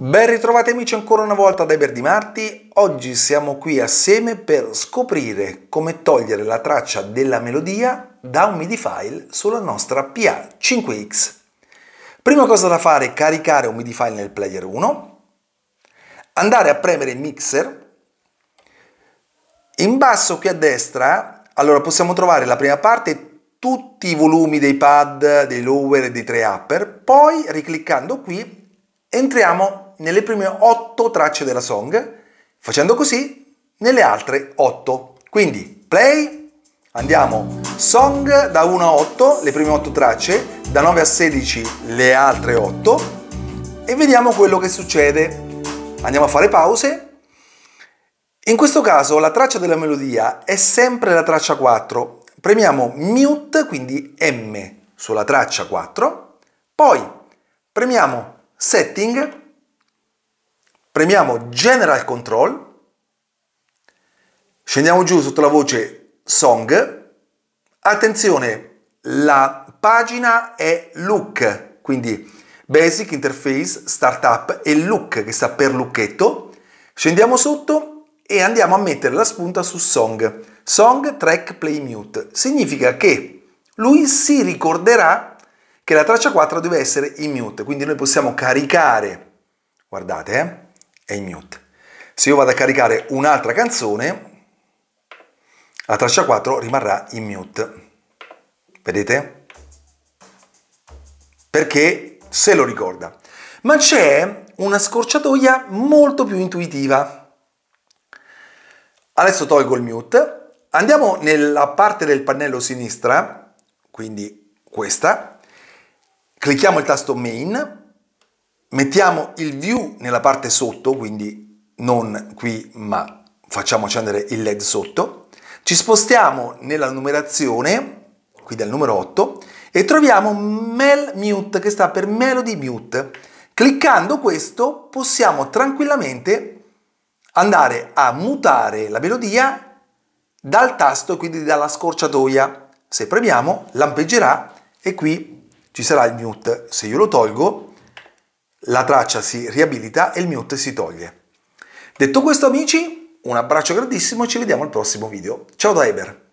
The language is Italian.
Ben ritrovati amici ancora una volta da Eber di Marti, oggi siamo qui assieme per scoprire come togliere la traccia della melodia da un MIDI file sulla nostra PA5X. Prima cosa da fare è caricare un MIDI file nel player 1, andare a premere mixer, in basso qui a destra allora possiamo trovare la prima parte tutti i volumi dei pad, dei lower e dei tre upper, poi ricliccando qui entriamo nelle prime 8 tracce della song, facendo così nelle altre 8. Quindi play, andiamo song da 1 a 8, le prime 8 tracce, da 9 a 16 le altre 8 e vediamo quello che succede. Andiamo a fare pause. In questo caso la traccia della melodia è sempre la traccia 4. Premiamo mute, quindi M sulla traccia 4, poi premiamo setting. Premiamo General Control, scendiamo giù sotto la voce Song, attenzione, la pagina è Look, quindi Basic Interface Startup e Look che sta per lucchetto, scendiamo sotto e andiamo a mettere la spunta su Song. Song Track Play Mute. Significa che lui si ricorderà che la traccia 4 deve essere in mute, quindi noi possiamo caricare, guardate eh, è in mute. Se io vado a caricare un'altra canzone, la traccia 4 rimarrà in mute. Vedete? Perché se lo ricorda. Ma c'è una scorciatoia molto più intuitiva. Adesso tolgo il mute, andiamo nella parte del pannello sinistra, quindi questa, clicchiamo il tasto Main, mettiamo il view nella parte sotto, quindi non qui ma facciamo accendere il led sotto, ci spostiamo nella numerazione, qui dal numero 8, e troviamo Mel Mute che sta per Melody Mute. Cliccando questo possiamo tranquillamente andare a mutare la melodia dal tasto, quindi dalla scorciatoia. Se premiamo lampeggerà e qui ci sarà il mute. Se io lo tolgo la traccia si riabilita e il mute si toglie. Detto questo amici, un abbraccio grandissimo e ci vediamo al prossimo video. Ciao da Eber!